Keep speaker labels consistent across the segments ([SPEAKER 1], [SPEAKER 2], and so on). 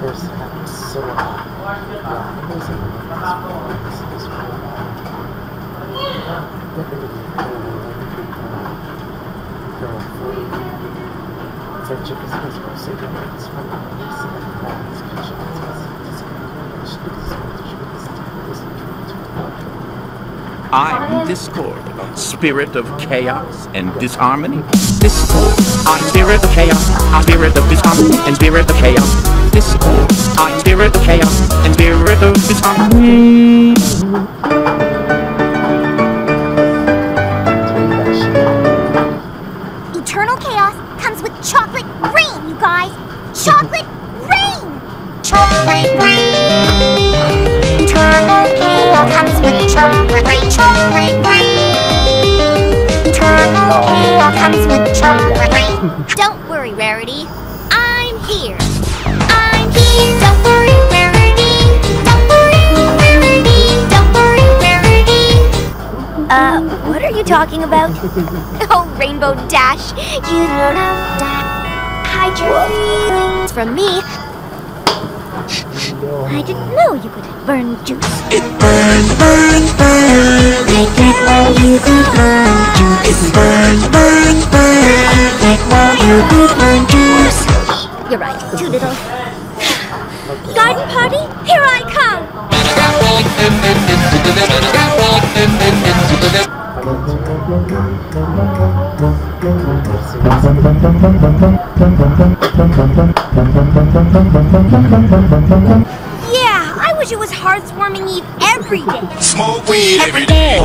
[SPEAKER 1] First half, so uh, yeah,
[SPEAKER 2] I am Discord, spirit of chaos and disharmony. Discord, I spirit of chaos, I spirit of disharmony and spirit of chaos. Discord, I spirit of chaos and spirit of disharmony.
[SPEAKER 3] Guys! Chocolate rain! Chocolate rain! Chaos comes with chocolate rain, chocolate rain! Chaos comes with chocolate rain. Don't worry, Rarity. I'm here. I'm here. Don't worry, Rarity. Don't worry, Rarity. Don't worry, Rarity. Uh, what are you talking about? Oh, Rainbow Dash, you don't have to hide your feelings from me. I didn't know you could burn juice.
[SPEAKER 4] It burns, burns, burns. I didn't know you could burn juice. It burns, burns, burns. I didn't know you could burn juice.
[SPEAKER 3] You're right, too little. Garden party, here I come! Yeah, I wish it was Hearthwarming Eve every day.
[SPEAKER 4] Smoke weed every day.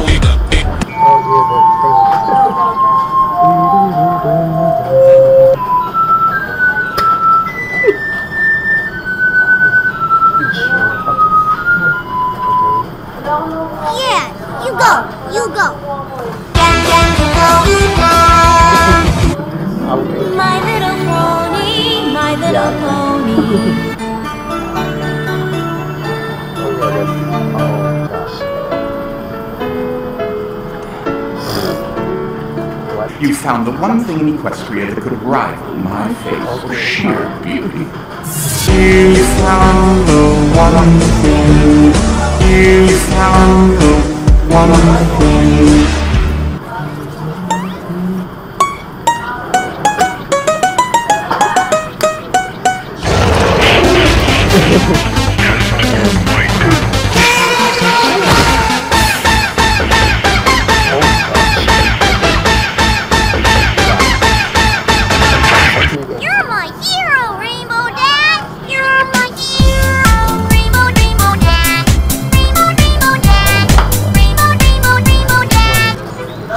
[SPEAKER 3] You
[SPEAKER 2] found the one thing in Equestria that could rival my face for sheer beauty. You found the one thing. You found the one thing.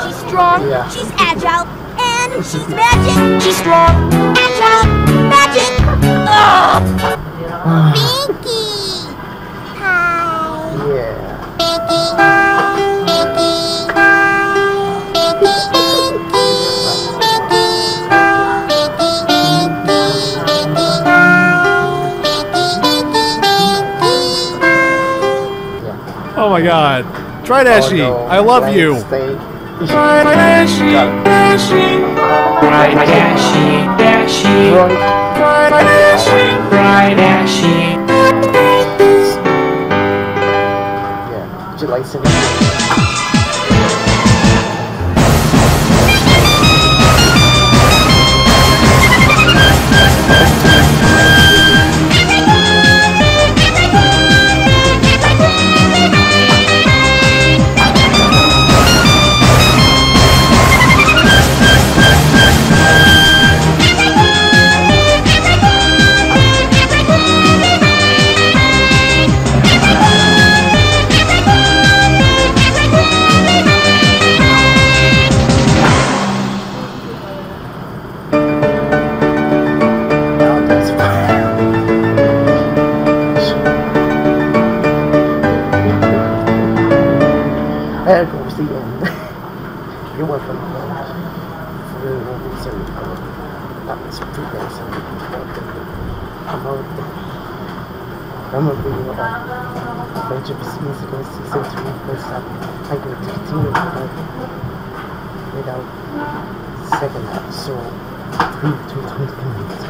[SPEAKER 3] She's strong,
[SPEAKER 1] Yeah.
[SPEAKER 3] she's agile, and she's magic! She's strong,
[SPEAKER 5] my god. Tridashie.
[SPEAKER 1] Oh, no.
[SPEAKER 5] I love
[SPEAKER 1] Right,
[SPEAKER 5] you.
[SPEAKER 1] Stay.
[SPEAKER 5] Dashi. Dashi.
[SPEAKER 6] Right dashy, dashy,
[SPEAKER 5] Try Dashi.
[SPEAKER 6] right dashy.
[SPEAKER 1] Yeah. Would you like some? About this freelance and about the memory of Friendship is Musical Season 3 first. I'm going to continue without, without second episode 3 to 20 minutes.